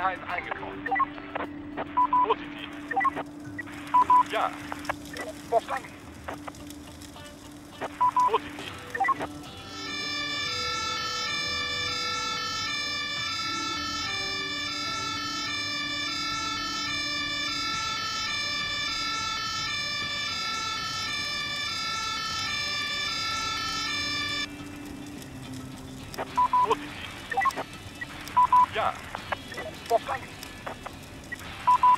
Einheit eingetroffen. Positiv. Ja. Verstanden. Positiv. Positiv. Ja.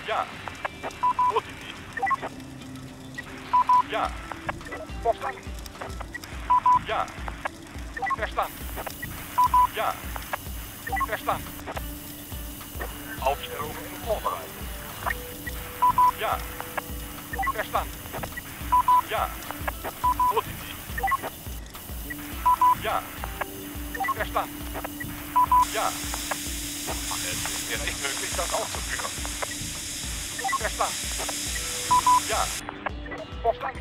Ja. Hoort u niet? Ja. Oppassen. Ja. Verstaan. Ja. Verstaan. Opstellung vorbereitet. Ja. Verstand. Ja. Hoort? Ja. Verstand. Ja. Es ist mir nicht möglich, das auszuführen. Verstanden. Ja. Verstanden.